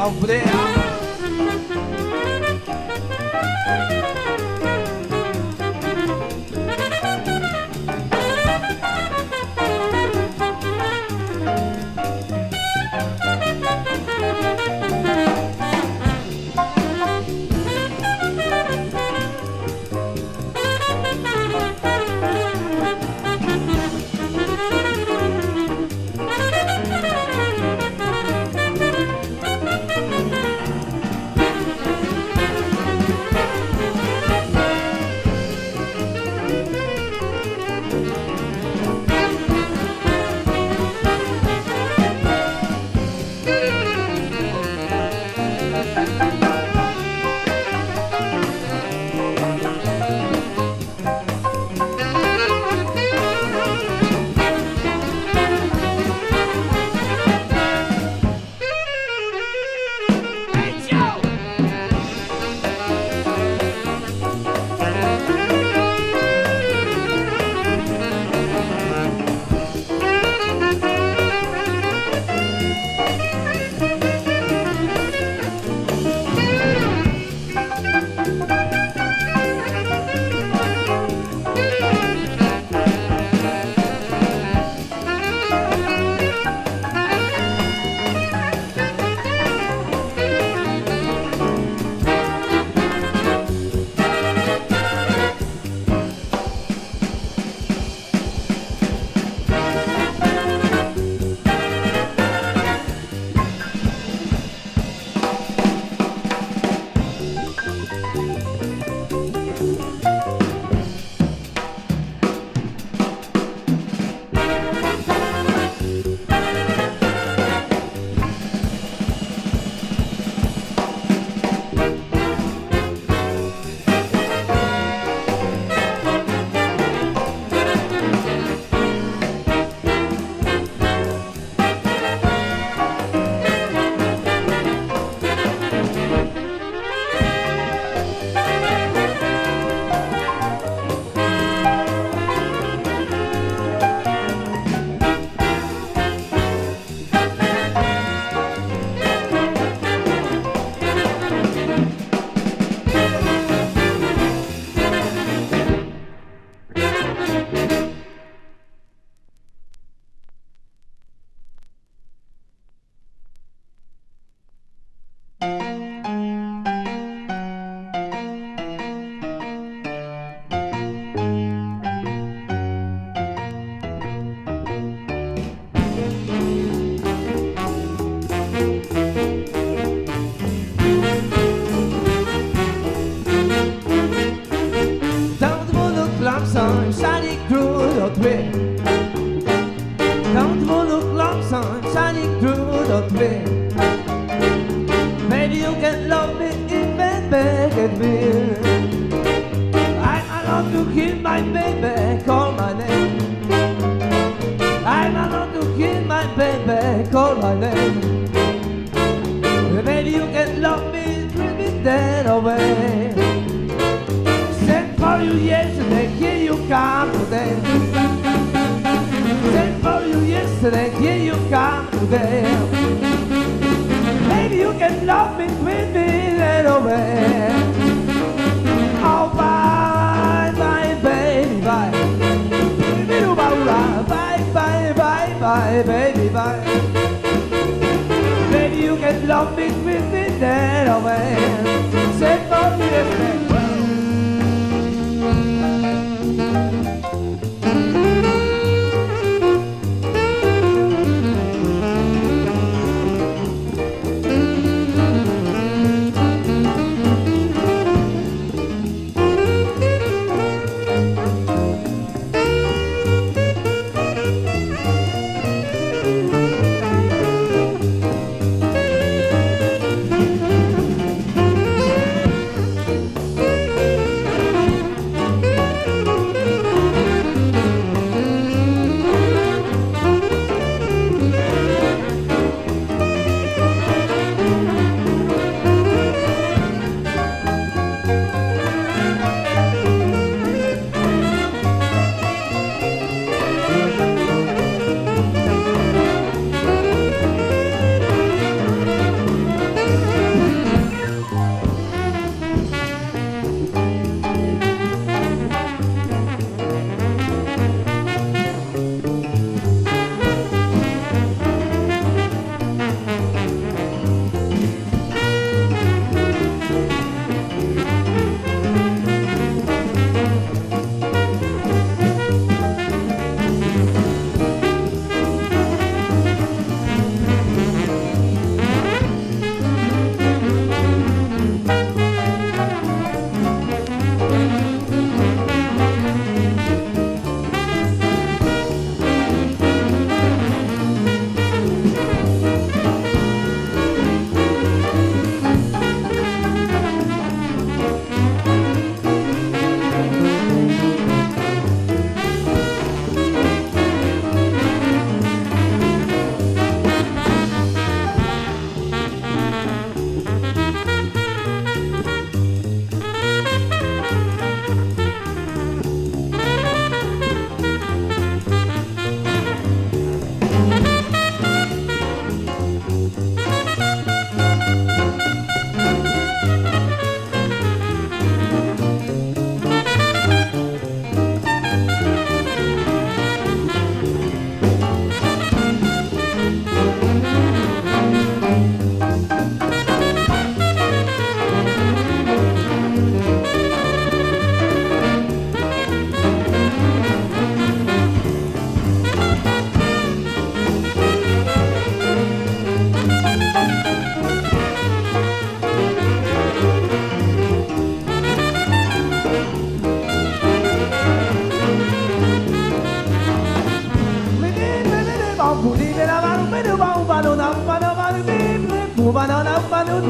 Alfredo. shining through the tree. Don't look long sun shining through the tree. Maybe you can love me even back at me. I'm allowed to hear my baby call my name. I'm allowed to hear my baby call my name. Maybe you can love me, dreaming that away. Sent for you yesterday come today. Sent for you yesterday, here you come today. Maybe you can love me, treat me that way.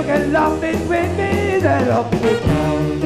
you can love it with me there over. Hola,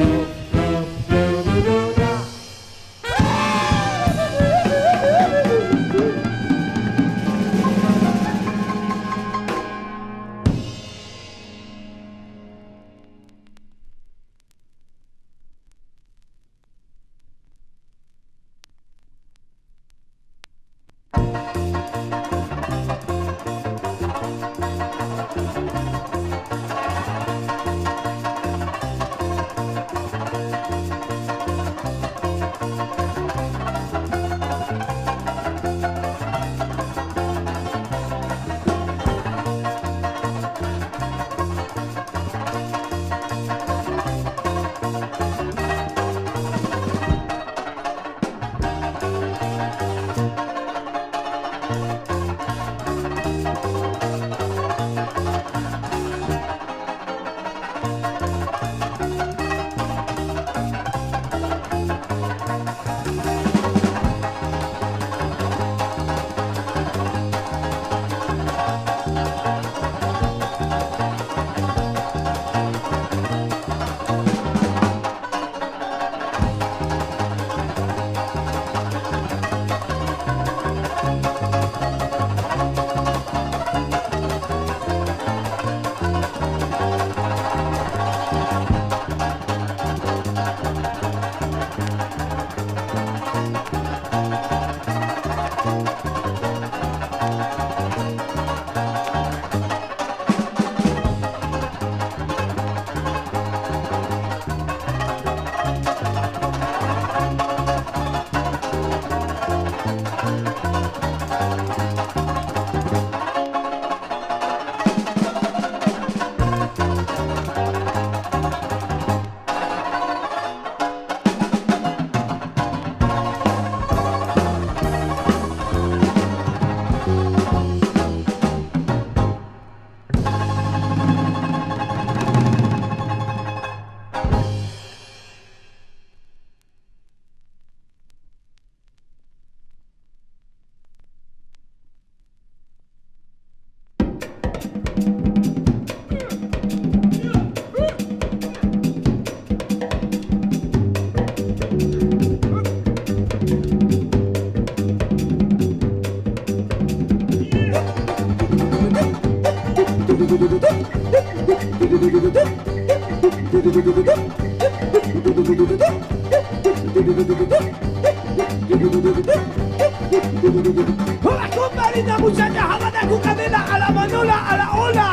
muchacha jabana cucadela a la manola a la ola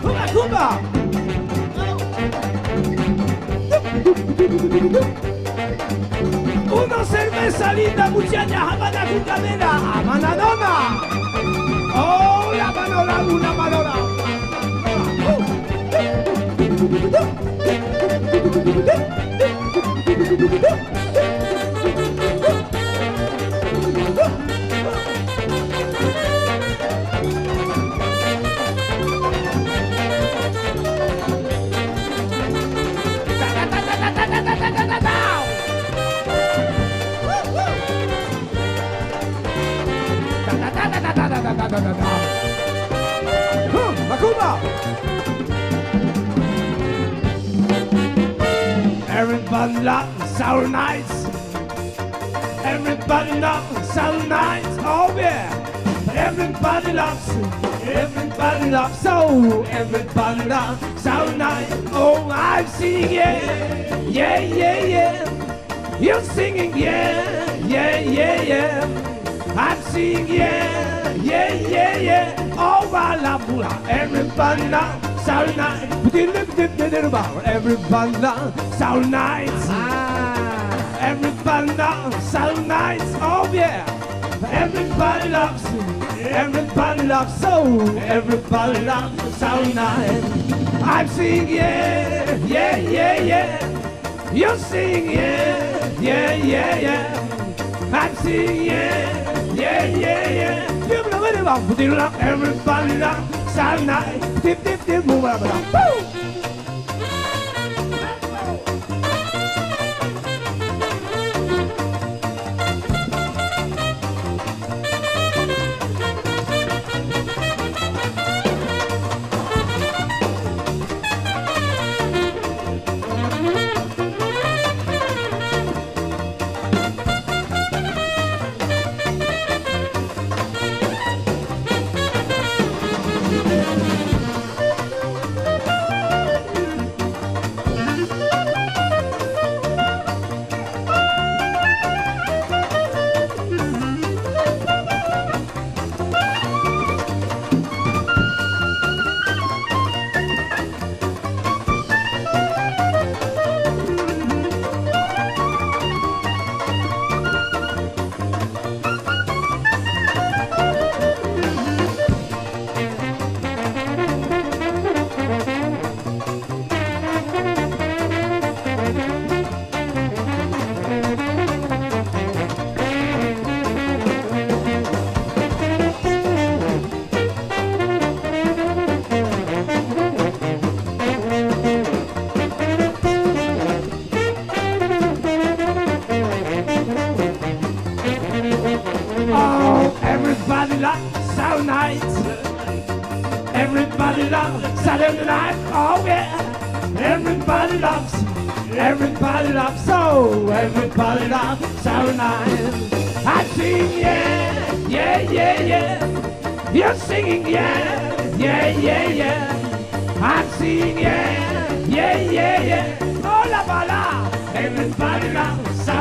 ¡Cumba, cumba! Una cerveza linda, muchacha, jabana cucadela, a manadona. ¡Oh, la manola, una manola! Uh. Hop! Everybody loves, everybody loves, so everybody loves Saturday night. Oh, I'm singing, yeah, yeah, yeah, yeah. You're singing, yeah, yeah, yeah, yeah. I'm singing, yeah, yeah, yeah, yeah. Oh, I love everybody loves Saturday night. Everybody loves Saturday nights. Ah, everybody loves Saturday nights. Oh, yeah. Everybody loves Everybody loves soul. Everybody loves sound night. I'm singing, yeah, yeah, yeah, yeah. You're singing, yeah, yeah, yeah, yeah. I'm singing, yeah, yeah, yeah, yeah. Everybody loves, everybody loves sound night. Dip, dip, dip, move up, woo. Saturday night, oh yeah. Everybody loves, everybody loves, oh, everybody loves Saturday night. I sing, yeah, yeah, yeah, yeah. You're singing, yeah, yeah, yeah, yeah. I sing yeah, yeah, yeah, yeah. Oh la la, everybody loves Saturday